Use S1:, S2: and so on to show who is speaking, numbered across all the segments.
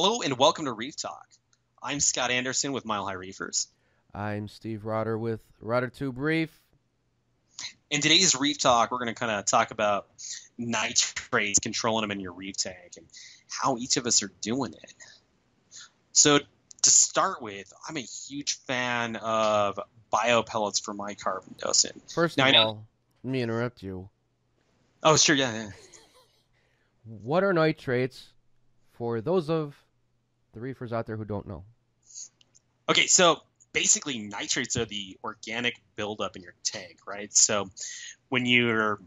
S1: Hello and welcome to Reef Talk. I'm Scott Anderson with Mile High Reefers.
S2: I'm Steve Rotter with Rotter Tube Reef.
S1: In today's Reef Talk, we're going to kind of talk about nitrates, controlling them in your reef tank, and how each of us are doing it. So, to start with, I'm a huge fan of bio pellets for my carbon dosing.
S2: First now, of all, let me interrupt you.
S1: Oh, sure, yeah, yeah.
S2: What are nitrates for those of the reefers out there who don't know?
S1: Okay, so basically nitrates are the organic buildup in your tank, right? So when your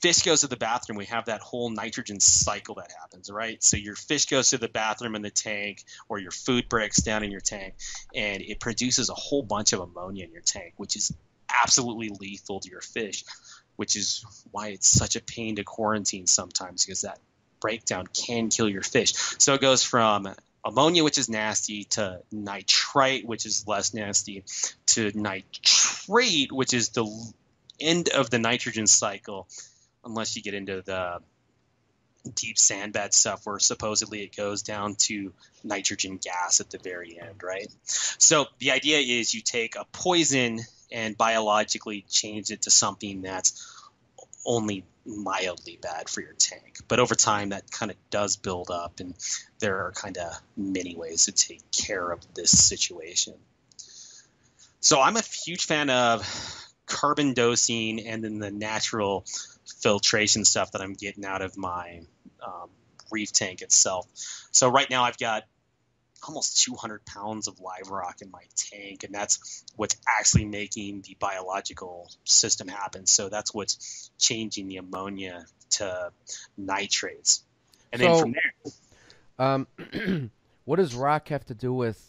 S1: fish goes to the bathroom, we have that whole nitrogen cycle that happens, right? So your fish goes to the bathroom in the tank, or your food breaks down in your tank, and it produces a whole bunch of ammonia in your tank, which is absolutely lethal to your fish, which is why it's such a pain to quarantine sometimes because that breakdown can kill your fish. So it goes from ammonia, which is nasty, to nitrite, which is less nasty, to nitrate, which is the end of the nitrogen cycle, unless you get into the deep sand bed stuff where supposedly it goes down to nitrogen gas at the very end, right? So the idea is you take a poison and biologically change it to something that's only mildly bad for your tank. But over time, that kind of does build up, and there are kind of many ways to take care of this situation. So I'm a huge fan of carbon dosing and then the natural filtration stuff that I'm getting out of my um, reef tank itself. So right now I've got almost 200 pounds of live rock in my tank, and that's what's actually making the biological system happen. So that's what's changing the ammonia to nitrates, and so, then from there.
S2: Um, what does rock have to do with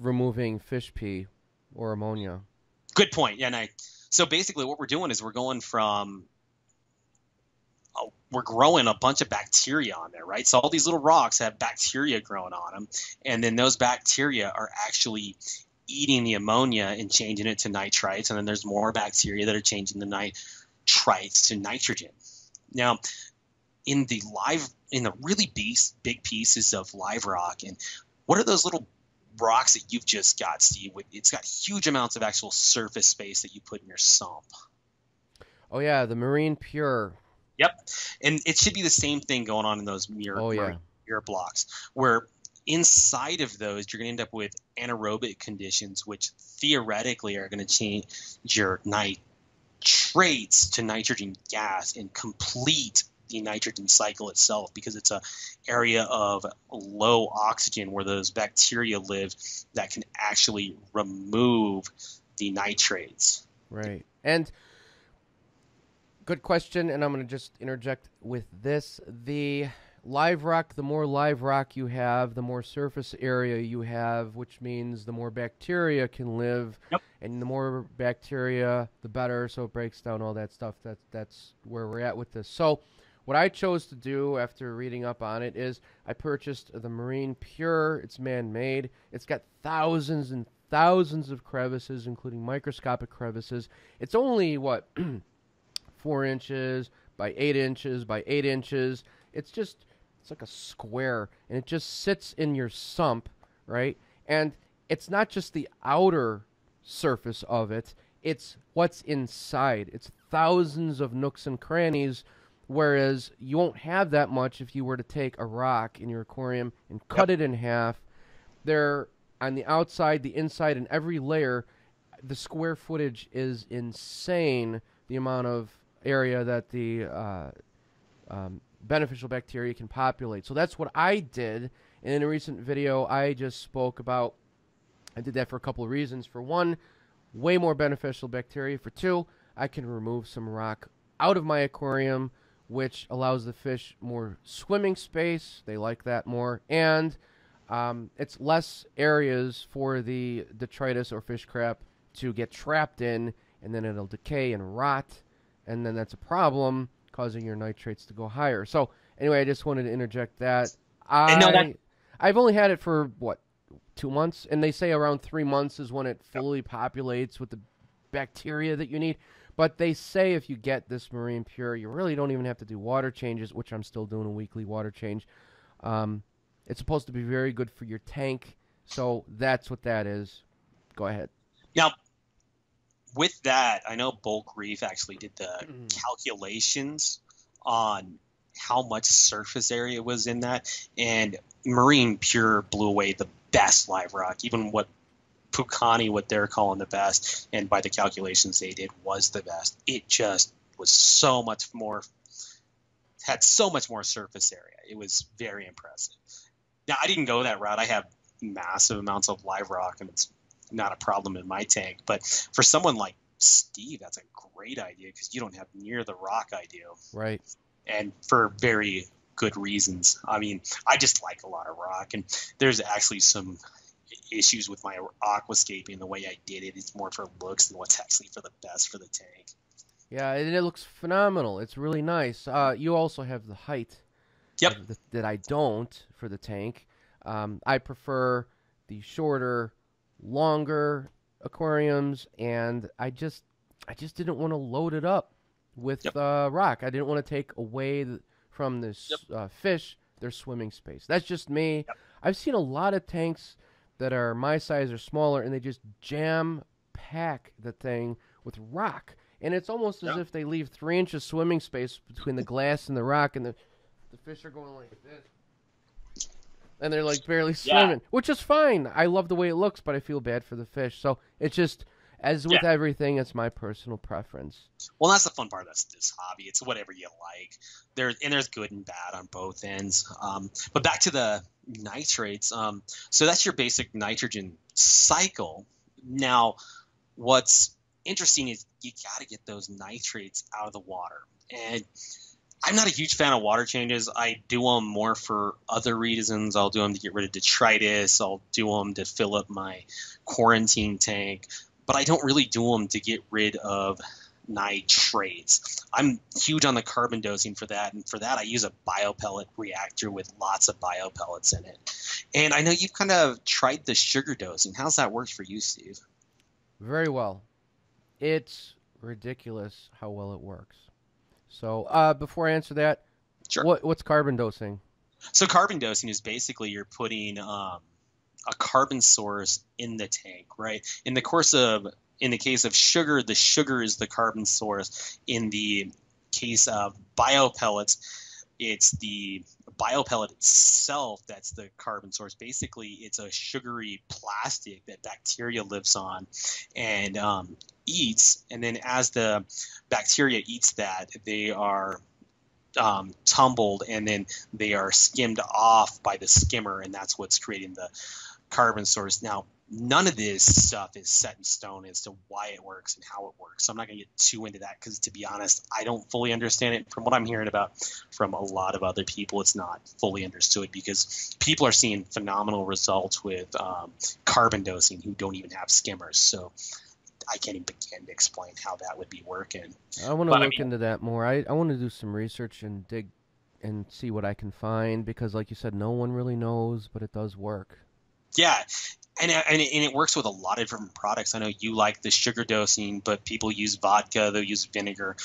S2: removing fish pee or ammonia?
S1: Good point. Yeah, and I, so basically what we're doing is we're going from Uh, we're growing a bunch of bacteria on there, right? So all these little rocks have bacteria growing on them, and then those bacteria are actually eating the ammonia and changing it to nitrites, and then there's more bacteria that are changing the nitrites to nitrogen. Now, in the live, in the really big pieces of live rock, and what are those little rocks that you've just got, Steve? It's got huge amounts of actual surface space that you put in your sump.
S2: Oh yeah, the marine pure
S1: Yep, and it should be the same thing going on in those mirror, oh, yeah. mirror blocks, where inside of those you're going to end up with anaerobic conditions, which theoretically are going to change your nitrates to nitrogen gas and complete the nitrogen cycle itself because it's a area of low oxygen where those bacteria live that can actually remove the nitrates.
S2: Right. And good question, and I'm going to just interject with this. The live rock, the more live rock you have, the more surface area you have, which means the more bacteria can live.
S1: Yep.
S2: And the more bacteria, the better. So it breaks down all that stuff. That, that's where we're at with this. So, what I chose to do after reading up on it is I purchased the Marine Pure. It's man made, it's got thousands and thousands of crevices, including microscopic crevices. It's only, what? four inches by eight inches by eight inches. It's just it's like a square, and it just sits in your sump, right? And it's not just the outer surface of it; it's what's inside. It's thousands of nooks and crannies. Whereas you won't have that much if you were to take a rock in your aquarium and cut yep. it in half. There, on the outside, the inside, and every layer, the square footage is insane. The amount of area that the uh, um, beneficial bacteria can populate. So that's what I did. In a recent video, I just spoke about. I did that for a couple of reasons. For one, way more beneficial bacteria. For two, I can remove some rock out of my aquarium, which allows the fish more swimming space. They like that more. And um, it's less areas for the detritus or fish crap to get trapped in, and then it'll decay and rot and then that's a problem, causing your nitrates to go higher. So anyway, I just wanted to interject that. I that... I've only had it for what two months, and they say around three months is when it fully yep. populates with the bacteria that you need. But they say if you get this marine pure, you really don't even have to do water changes, which I'm still doing a weekly water change. Um, It's supposed to be very good for your tank. So that's what that is. Go ahead.
S1: Now, with that, I know Bulk Reef actually did the mm. calculations on how much surface area was in that, and Marine Pure blew away the best live rock, even what Pukani, what they're calling the best, and by the calculations they did, was the best. It just was so much more, had so much more surface area. It was very impressive. Now, I didn't go that route. I have massive amounts of live rock, and it's not a problem in my tank. But for someone like Steve, that's a great idea because you don't have near the rock I do.
S2: Right.
S1: And for very good reasons. I mean, I just like a lot of rock, and there's actually some issues with my aquascaping the way I did it. It's more for looks than what's actually for the best for the tank.
S2: Yeah, and it looks phenomenal. It's really nice. Uh, you also have the height.
S1: Yep.
S2: That, that I don't for the tank. Um, I prefer the shorter, longer aquariums, and I just, I just didn't want to load it up with
S1: Yep.
S2: uh, rock. I didn't want to take away the, from this
S1: Yep.
S2: uh, fish their swimming space. That's just me.
S1: Yep.
S2: I've seen a lot of tanks that are my size or smaller, and they just jam pack the thing with rock. And it's almost as if they leave three inches swimming space between the glass and the rock, and the the fish are going like this, and they're like barely
S1: Yeah.
S2: swimming, which is fine. I love the way it looks, but I feel bad for the fish. So it's just as with
S1: Yeah.
S2: everything, it's my personal preference.
S1: Well, that's the fun part. That's this hobby. It's whatever you like. There and there's good and bad on both ends. Um, but back to the nitrates. Um, so that's your basic nitrogen cycle. Now, what's interesting is you got to get those nitrates out of the water. And I'm not a huge fan of water changes. I do them more for other reasons. I'll do them to get rid of detritus. I'll do them to fill up my quarantine tank. But I don't really do them to get rid of nitrates. I'm huge on the carbon dosing for that, and for that I use a biopellet reactor with lots of biopellets in it. And I know you've kind of tried the sugar dosing. How's that worked for you, Steve?
S2: Very well. It's ridiculous how well it works. So, uh, before I answer that,
S1: Sure.
S2: what what's carbon dosing?
S1: So carbon dosing is basically you're putting um, a carbon source in the tank, right? In the course of, in the case of sugar, the sugar is the carbon source. In the case of biopellets, it's the biopellet itself that's the carbon source. Basically, it's a sugary plastic that bacteria lives on and um, eats, and then as the bacteria eats that, they are um, tumbled and then they are skimmed off by the skimmer, and that's what's creating the carbon source. Now, none of this stuff is set in stone as to why it works and how it works. So I'm not going to get too into that because, to be honest, I don't fully understand it. From what I'm hearing about from a lot of other people, it's not fully understood because people are seeing phenomenal results with um, carbon dosing who don't even have skimmers. So I can't even begin to explain how that would be working.
S2: I want to
S1: But I
S2: look
S1: mean-
S2: into that more. I, I want to do some research and dig and see what I can find because, like you said, no one really knows, but it does work.
S1: Yeah, and uh, and it, and it works with a lot of different products. I know you like the sugar dosing, but people use vodka, they'll use vinegar,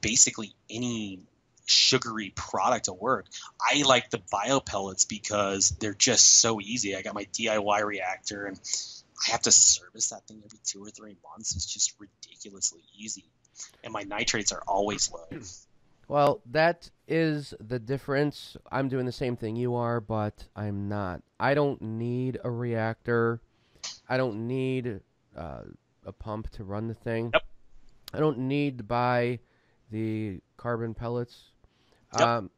S1: basically any sugary product to work. I like the biopellets because they're just so easy. I got my DIY reactor and I have to service that thing every two or three months. It's just ridiculously easy. And my nitrates are always low.
S2: Well, that is the difference. I'm doing the same thing you are, but I'm not. I don't need a reactor. I don't need uh, a pump to run the thing.
S1: Yep.
S2: I don't need to buy the carbon pellets.
S1: Yep.
S2: Um,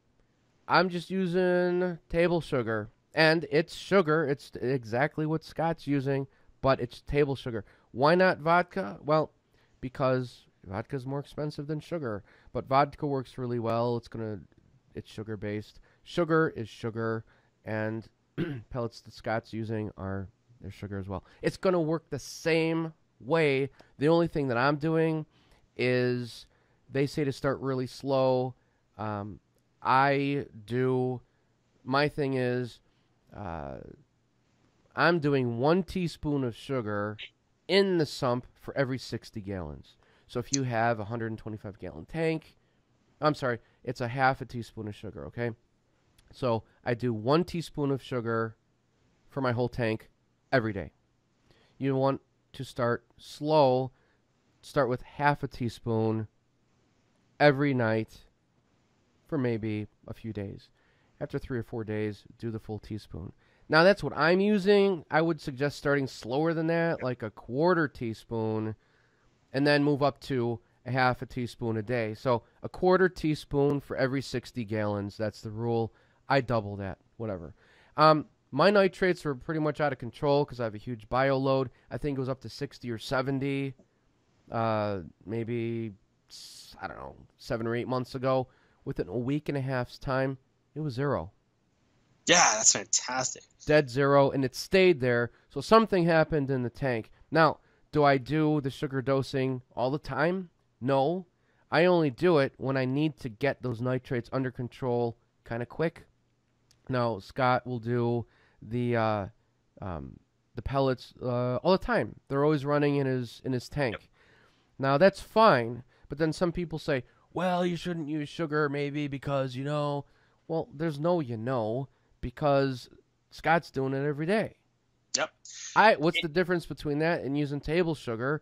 S2: I'm just using table sugar, and it's sugar. It's exactly what Scott's using, but it's table sugar. Why not vodka? Well, because vodka's more expensive than sugar but vodka works really well. It's gonna, it's sugar based. Sugar is sugar, and pellets that Scott's using are their sugar as well. It's gonna work the same way. The only thing that I'm doing is they say to start really slow. Um, I do. My thing is, uh, I'm doing one teaspoon of sugar in the sump for every 60 gallons. So if you have a 125 gallon tank, I'm sorry, it's a half a teaspoon of sugar, okay? So I do one teaspoon of sugar for my whole tank every day. You want to start slow. Start with half a teaspoon every night for maybe a few days. After three or four days, do the full teaspoon. Now that's what I'm using. I would suggest starting slower than that, like a quarter teaspoon, and then move up to a half a teaspoon a day. So a quarter teaspoon for every 60 gallons. That's the rule. I double that, whatever. Um, my nitrates were pretty much out of control because I have a huge bio load. I think it was up to 60 or 70, uh, maybe, I don't know, seven or eight months ago. Within a week and a half's time, it was zero.
S1: Yeah, that's fantastic.
S2: Dead zero, and it stayed there. So something happened in the tank. Now, do I do the sugar dosing all the time? No. I only do it when I need to get those nitrates under control kind of quick. Now, Scott will do the uh, um, the pellets uh, all the time. They're always running in his in his tank. Yep. Now that's fine, but then some people say, "Well, you shouldn't use sugar, maybe because you know." Well, there's no you know because Scott's doing it every day.
S1: Yep.
S2: I what's it, the difference between that and using table sugar?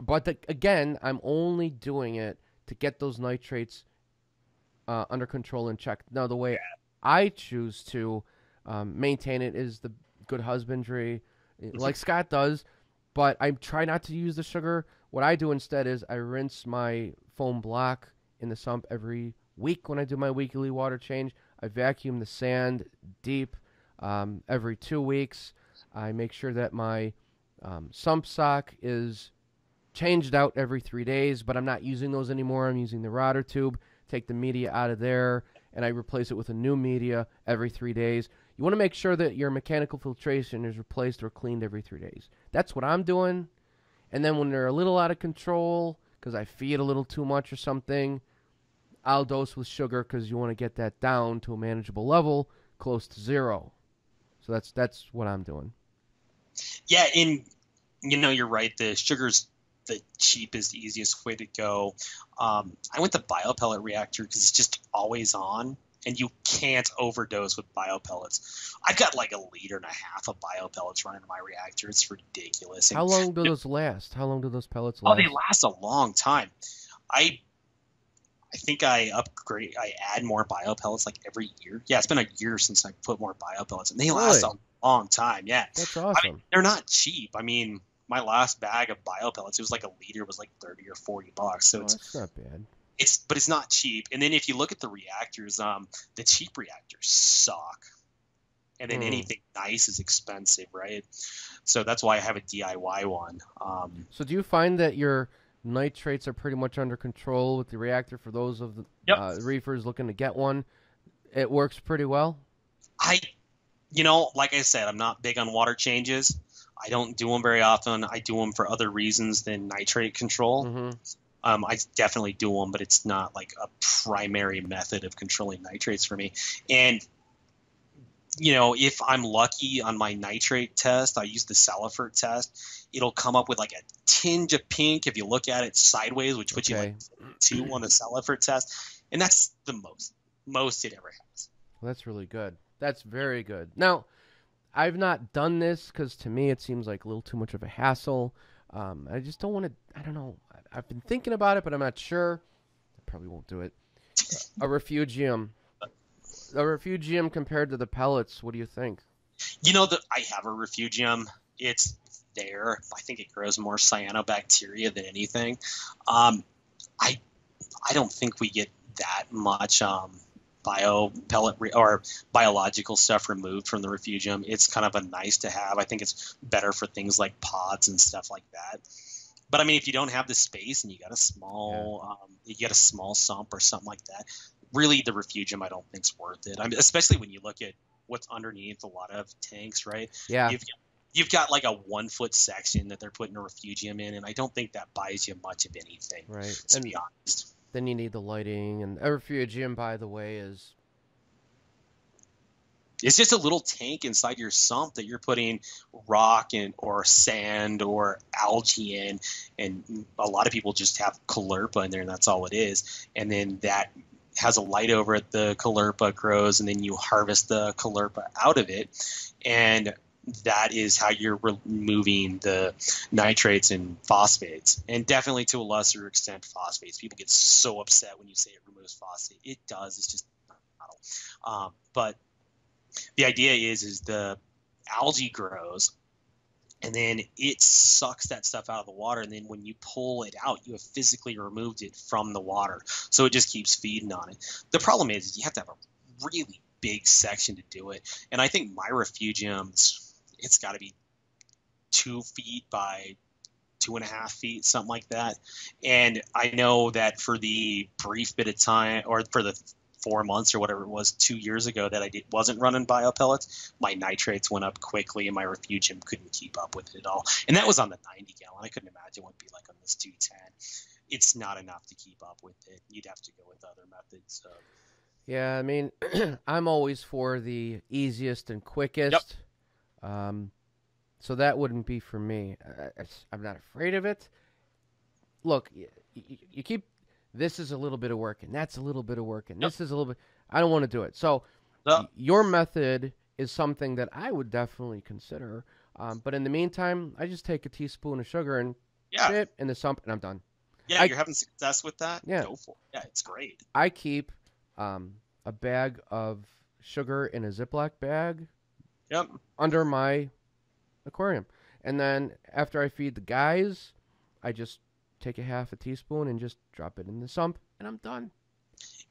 S2: But the, again, I'm only doing it to get those nitrates uh, under control and check. Now, the way yeah. I choose to um, maintain it is the good husbandry, eh, like Scott does. But I try not to use the sugar. What I do instead is I rinse my foam block in the sump every week when I do my weekly water change. I vacuum the sand deep um, every two weeks. I make sure that my um, sump sock is changed out every three days, but I'm not using those anymore. I'm using the rotor tube. Take the media out of there, and I replace it with a new media every three days. You want to make sure that your mechanical filtration is replaced or cleaned every three days. That's what I'm doing. And then when they're a little out of control, because I feed a little too much or something, I'll dose with sugar because you want to get that down to a manageable level, close to zero. So that's that's what I'm doing.
S1: Yeah, and you know you're right. The sugar's the cheapest, easiest way to go. Um, I went the biopellet reactor because it's just always on and you can't overdose with biopellets. I've got like a liter and a half of biopellets running in my reactor. It's ridiculous.
S2: And How long do those last? How long do those pellets last?
S1: Oh, they last a long time. I I think I upgrade. I add more biopellets like every year. Yeah, it's been a year since I put more biopellets, and they really? last a long time. Yeah,
S2: that's awesome.
S1: I mean, they're not cheap. I mean, my last bag of biopellets, it was like a liter, was like thirty or forty bucks. So
S2: oh,
S1: it's
S2: not bad
S1: it's but it's not cheap. And then if you look at the reactors, um, the cheap reactors suck, and then mm. anything nice is expensive, right? So that's why I have a DIY one. Um,
S2: so do you find that your nitrates are pretty much under control with the reactor for those of the yep. uh, reefers looking to get one? It works pretty well.
S1: I, you know, like I said, I'm not big on water changes. I don't do them very often. I do them for other reasons than nitrate control. Mm-hmm. Um, I definitely do them, but it's not like a primary method of controlling nitrates for me. And you know, if I'm lucky on my nitrate test, I use the Salifert test. It'll come up with like a tinge of pink if you look at it sideways, which puts okay. you like two on the Salifert test, and that's the most most it ever has.
S2: Well, that's really good. That's very good. Now, I've not done this because to me it seems like a little too much of a hassle. Um, I just don't want to. I don't know. I've been thinking about it, but I'm not sure. I probably won't do it. a refugium. A refugium compared to the pellets. What do you think?
S1: You know that I have a refugium. It's there. I think it grows more cyanobacteria than anything. Um, I I don't think we get that much um, bio pellet re- or biological stuff removed from the refugium. It's kind of a nice to have. I think it's better for things like pods and stuff like that. But I mean, if you don't have the space and you got a small, yeah. um, you get a small sump or something like that, really the refugium I don't think's worth it. I mean, especially when you look at what's underneath a lot of tanks, right?
S2: Yeah.
S1: You've, you've got like a one foot section that they're putting a refugium in, and I don't think that buys you much of anything.
S2: Right.
S1: To
S2: and
S1: be honest.
S2: Then you need the lighting, and a refugium, by the way, is
S1: it's just a little tank inside your sump that you're putting rock and or sand or algae in, and a lot of people just have caulerpa in there, and that's all it is. And then that has a light over it, the caulerpa grows, and then you harvest the caulerpa out of it, and that is how you're removing the nitrates and phosphates, and definitely to a lesser extent phosphates. People get so upset when you say it removes phosphate. It does. It's just um, but the idea is is the algae grows and then it sucks that stuff out of the water and then when you pull it out you have physically removed it from the water so it just keeps feeding on it. The problem is, you have to have a really big section to do it and i think my refugiums it's got to be two feet by two and a half feet something like that. And i know that for the brief bit of time or for the four months or whatever it was two years ago that I did, wasn't running bio pellets, my nitrates went up quickly and my refugium couldn't keep up with it at all. And that was on the 90 gallon. I couldn't imagine what it'd be like on this 210. It's not enough to keep up with it. You'd have to go with other methods. So.
S2: Yeah, I mean, I'm always for the easiest and quickest. Yep. Um, so that wouldn't be for me. I, am not afraid of it. Look, you, you keep this is a little bit of work and that's a little bit of work and yep. this is a little bit I don't want to do it. So yep. your method is something that I would definitely consider. Um, but in the meantime, I just take a teaspoon of sugar and yeah. it in the sump and I'm done.
S1: Yeah, I, you're having success with that.
S2: Yeah,
S1: go for it. Yeah, it's great.
S2: I keep um, a bag of sugar in a Ziploc bag.
S1: Yep.
S2: Under my aquarium, and then after I feed the guys, I just take a half a teaspoon and just drop it in the sump, and I'm done.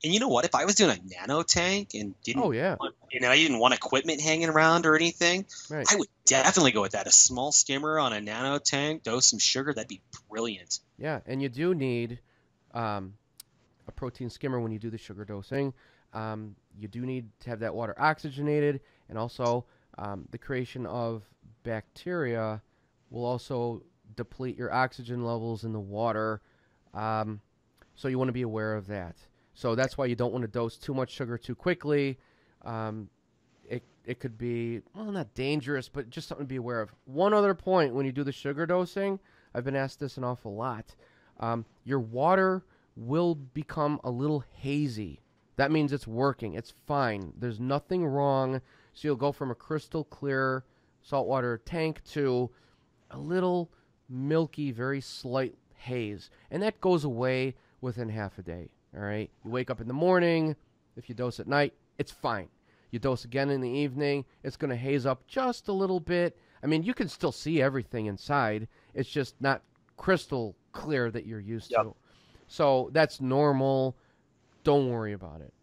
S1: And you know what? If I was doing a nano tank and didn't,
S2: oh yeah,
S1: want, you know, I didn't want equipment hanging around or anything, right. I would definitely go with that. A small skimmer on a nano tank, dose some sugar, that'd be brilliant.
S2: Yeah, and you do need um, a protein skimmer when you do the sugar dosing. Um, you do need to have that water oxygenated, and also um, the creation of bacteria will also deplete your oxygen levels in the water. Um, so you want to be aware of that. So that's why you don't want to dose too much sugar too quickly. Um, it it could be well not dangerous, but just something to be aware of. One other point when you do the sugar dosing, I've been asked this an awful lot. Um, your water will become a little hazy. That means it's working. It's fine. There's nothing wrong. So you'll go from a crystal clear saltwater tank to a little milky, very slight haze. And that goes away within half a day. All right. You wake up in the morning. If you dose at night, it's fine. You dose again in the evening, it's going to haze up just a little bit. I mean, you can still see everything inside. It's just not crystal clear that you're used yep. to. So that's normal. Don't worry about it.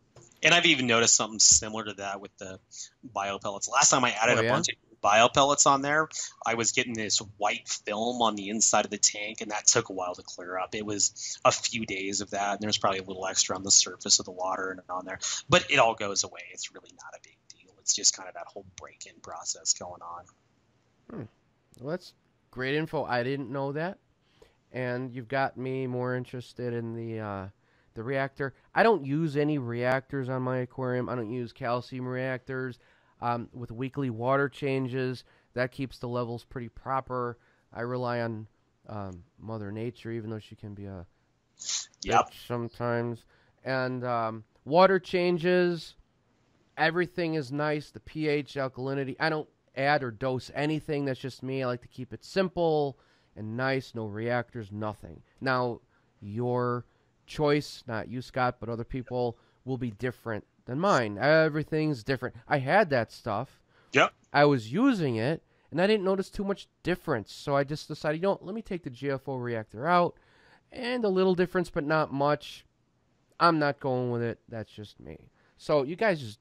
S1: And I've even noticed something similar to that with the bio pellets. Last time I added oh, yeah? a bunch of bio pellets on there, I was getting this white film on the inside of the tank, and that took a while to clear up. It was a few days of that, and there's probably a little extra on the surface of the water and on there, but it all goes away. It's really not a big deal. It's just kind of that whole break-in process going on.
S2: Hmm. Well, that's great info. I didn't know that, and you've got me more interested in the. Uh, the reactor. I don't use any reactors on my aquarium. I don't use calcium reactors um, with weekly water changes. That keeps the levels pretty proper. I rely on um, Mother Nature, even though she can be a
S1: yep.
S2: sometimes. And um, water changes. Everything is nice. The pH, alkalinity. I don't add or dose anything. That's just me. I like to keep it simple and nice. No reactors, nothing. Now, your choice, not you, Scott, but other people, will be different than mine. Everything's different. I had that stuff.
S1: Yep.
S2: I was using it, and I didn't notice too much difference. So I just decided, you know, let me take the GFO reactor out, and a little difference, but not much. I'm not going with it. That's just me. So you guys just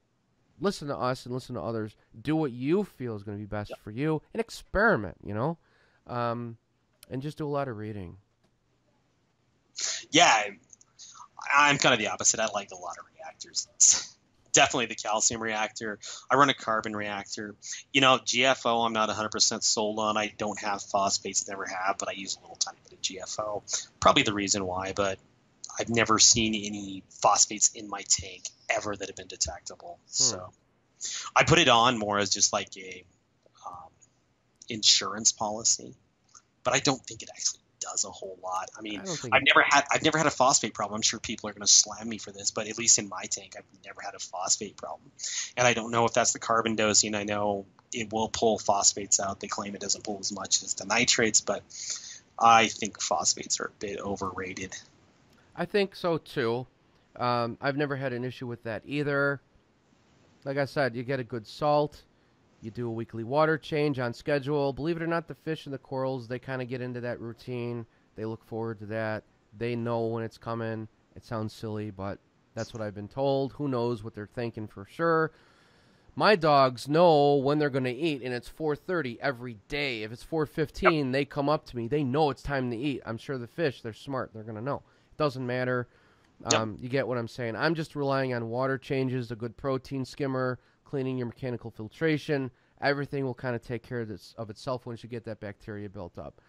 S2: listen to us and listen to others. Do what you feel is going to be best yep. for you, and experiment. You know, um, and just do a lot of reading.
S1: Yeah, I'm kind of the opposite. I like a lot of reactors. definitely the calcium reactor. I run a carbon reactor. You know, GFO, I'm not 100% sold on. I don't have phosphates, never have, but I use a little tiny bit of GFO. Probably the reason why, but I've never seen any phosphates in my tank ever that have been detectable. Hmm. So I put it on more as just like a um, insurance policy, but I don't think it actually does a whole lot. I mean,
S2: I
S1: I've never had I've never had a phosphate problem. I'm sure people are going to slam me for this, but at least in my tank, I've never had a phosphate problem. And I don't know if that's the carbon dosing. I know it will pull phosphates out. They claim it doesn't pull as much as the nitrates, but I think phosphates are a bit overrated.
S2: I think so too. Um, I've never had an issue with that either. Like I said, you get a good salt. You do a weekly water change on schedule. Believe it or not, the fish and the corals, they kind of get into that routine. They look forward to that. They know when it's coming. It sounds silly, but that's what I've been told. Who knows what they're thinking for sure. My dogs know when they're going to eat, and it's 4:30 every day. If it's 4:15, they come up to me. They know it's time to eat. I'm sure the fish, they're smart. They're going to know. It doesn't matter. Um, you get what I'm saying. I'm just relying on water changes, a good protein skimmer, cleaning your mechanical filtration. Everything will kind of take care of, this, of itself once you get that bacteria built up.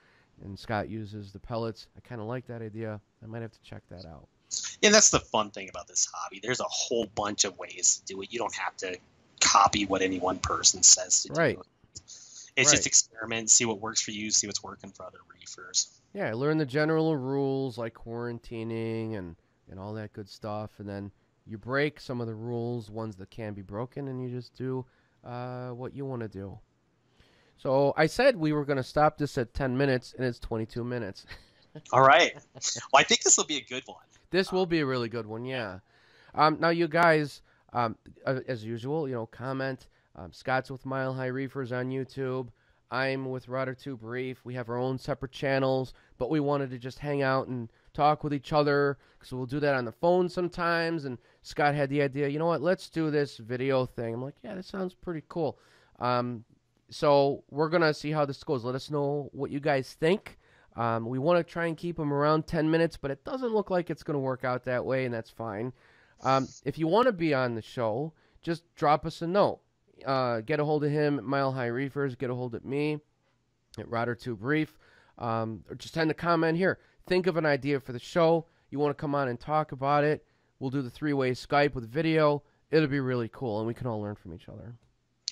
S2: And Scott uses the pellets. I kind of like that idea. I might have to check that out.
S1: And that's the fun thing about this hobby. There's a whole bunch of ways to do it. You don't have to copy what any one person says to
S2: Right.
S1: do. It's
S2: Right.
S1: just experiment, see what works for you, see what's working for other reefers.
S2: Yeah, I learned the general rules like quarantining and, and all that good stuff. And then you break some of the rules, ones that can be broken, and you just do uh, what you want to do. So I said we were going to stop this at 10 minutes, and it's 22 minutes.
S1: All right. well, I think this will be a good one.
S2: This will be a really good one, yeah. Um, now, you guys, um, as usual, you know, comment. Um, Scott's with Mile High Reefers on YouTube. I'm with Rotter Tube Reef. We have our own separate channels, but we wanted to just hang out and talk with each other because we'll do that on the phone sometimes. And Scott had the idea, you know what, let's do this video thing. I'm like, yeah, that sounds pretty cool. Um, so we're going to see how this goes. Let us know what you guys think. Um, we want to try and keep them around 10 minutes, but it doesn't look like it's going to work out that way, and that's fine. Um, if you want to be on the show, just drop us a note. Uh, get a hold of him at Mile High Reefers. Get a hold of me at Rotter Tube Reef. Um, or just send a comment here. Think of an idea for the show. You want to come on and talk about it. We'll do the three way Skype with video. It'll be really cool, and we can all learn from each other.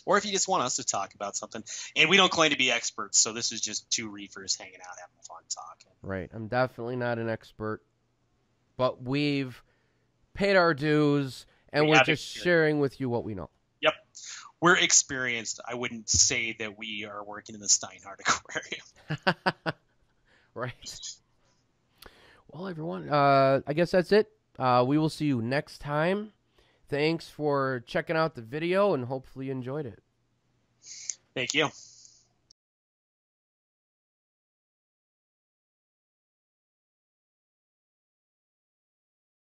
S1: Or if you just want us to talk about something. And we don't claim to be experts, so this is just two reefers hanging out having fun talking.
S2: Right. I'm definitely not an expert, but we've paid our dues, and
S1: We
S2: are just sharing with you what we know.
S1: Yep. We're experienced. I wouldn't say that we are working in the Steinhardt Aquarium.
S2: right. Well, everyone, uh, I guess that's it. Uh, we will see you next time. Thanks for checking out the video, and hopefully you enjoyed it.
S1: Thank you.